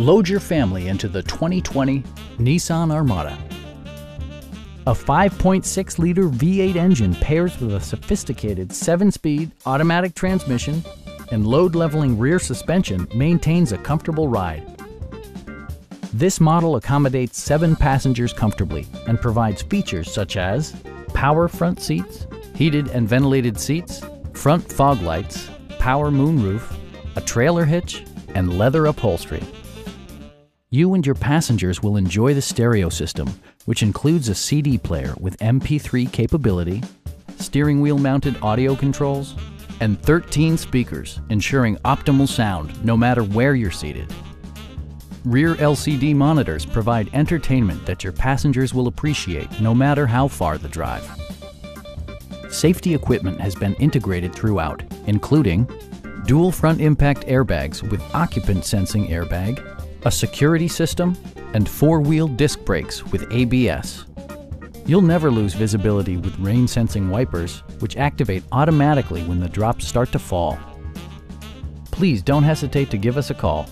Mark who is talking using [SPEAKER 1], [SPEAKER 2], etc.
[SPEAKER 1] Load your family into the 2020 Nissan Armada. A 5.6-liter V8 engine pairs with a sophisticated 7-speed automatic transmission and load-leveling rear suspension maintains a comfortable ride. This model accommodates seven passengers comfortably and provides features such as power front seats, heated and ventilated seats, front fog lights, power moonroof, a trailer hitch, and leather upholstery. You and your passengers will enjoy the stereo system, which includes a CD player with MP3 capability, steering wheel mounted audio controls, and 13 speakers, ensuring optimal sound no matter where you're seated. Rear LCD monitors provide entertainment that your passengers will appreciate no matter how far the drive. Safety equipment has been integrated throughout, including dual front impact airbags with occupant sensing airbag, a security system, and four-wheel disc brakes with ABS. You'll never lose visibility with rain-sensing wipers, which activate automatically when the drops start to fall. Please don't hesitate to give us a call